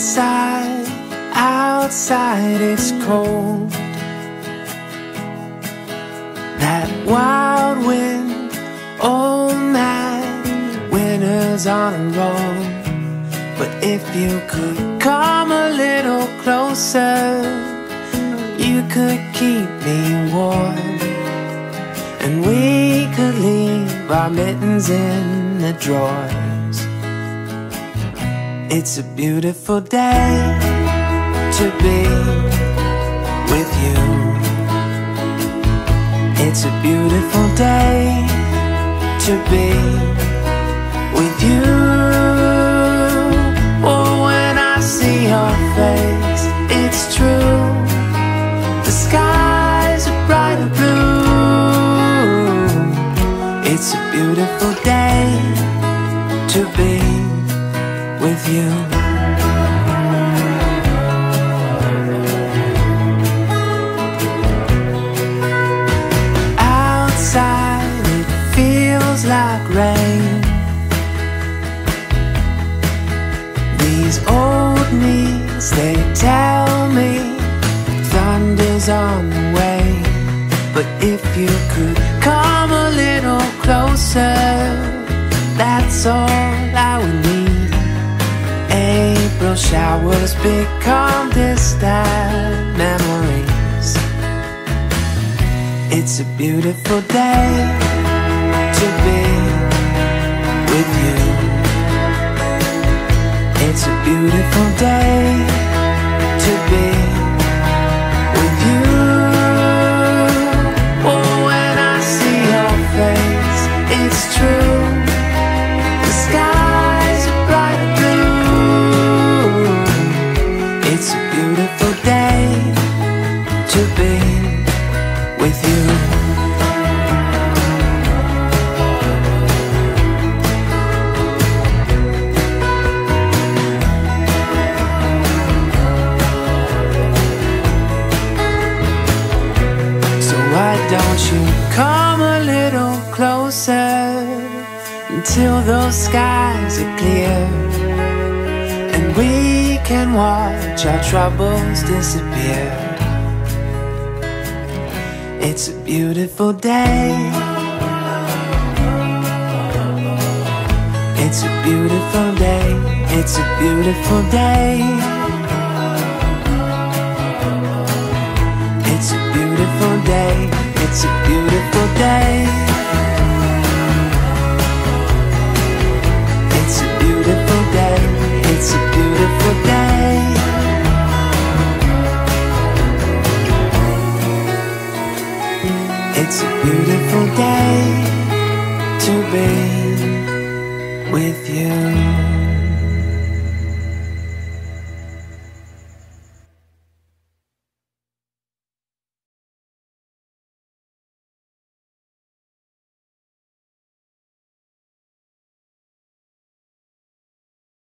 Outside, outside it's cold. That wild wind, oh man, winter's on a roll. But if you could come a little closer, you could keep me warm. And we could leave our mittens in the drawers. It's a beautiful day to be with you. It's a beautiful day to be with you. Oh, when I see your face, it's true. The skies are bright and blue. It's a beautiful day to be with you. Outside, it feels like rain. These old knees, they tell me thunder's on the way. But if you could come a little closer, that's all I would need. April showers become distant memories. It's a beautiful day to be with you. With you. So why don't you come a little closer until those skies are clear and we can watch our troubles disappear. It's a beautiful day. It's a beautiful day. It's a beautiful day. Beautiful day to be with you.